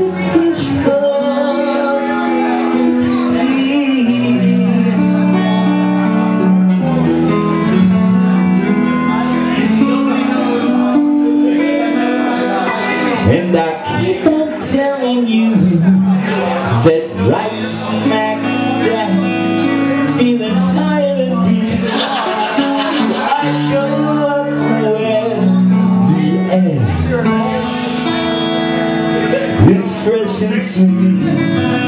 Fish sense of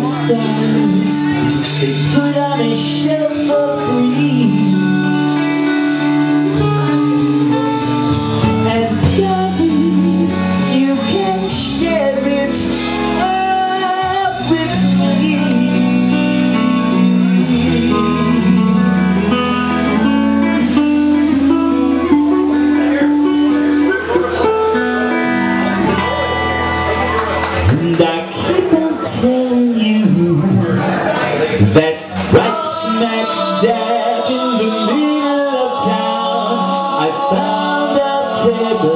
stars They put on a show for free the